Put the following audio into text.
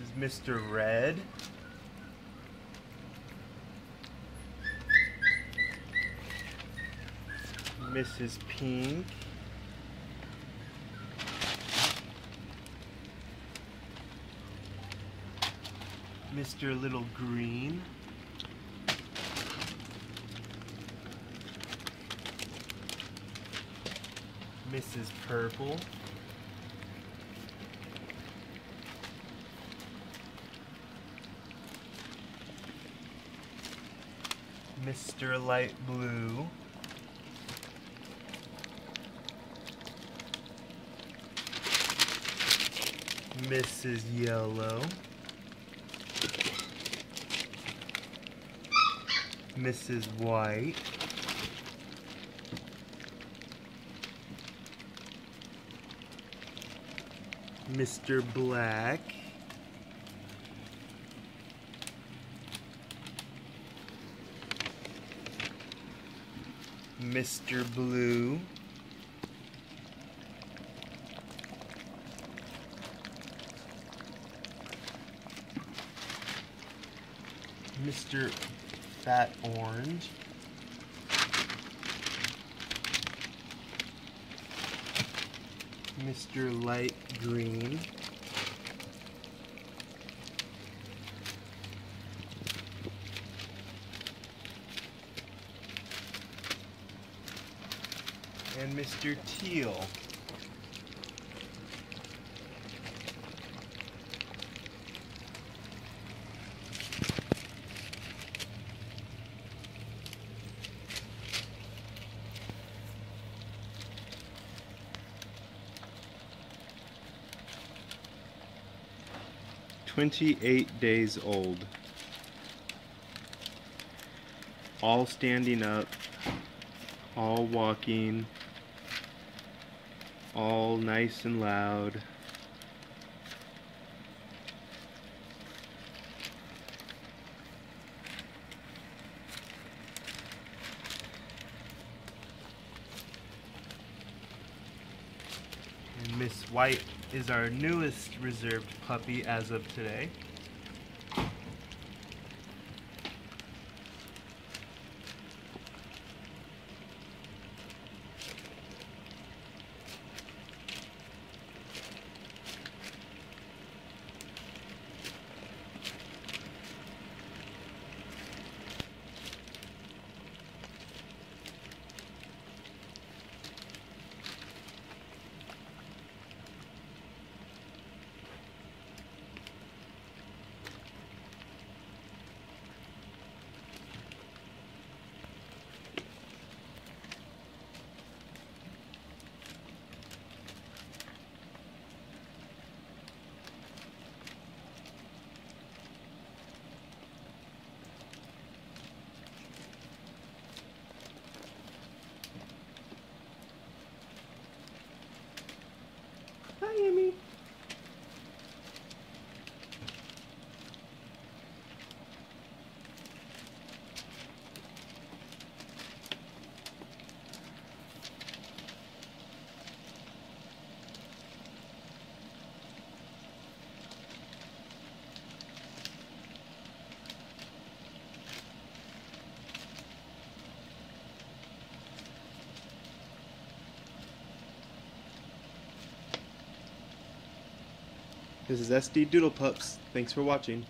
is Mr. Red. Mrs. Pink. Mr. Little Green. Mrs. Purple. Mr. Light Blue. Mrs. Yellow. Mrs. White. Mr. Black. Mr. Blue. Mr. Fat Orange. Mr. Light Green. And Mr. Teal. Twenty-eight days old. All standing up, all walking, all nice and loud. And Miss White is our newest reserved puppy as of today. This is SD Doodle Pups. Thanks for watching.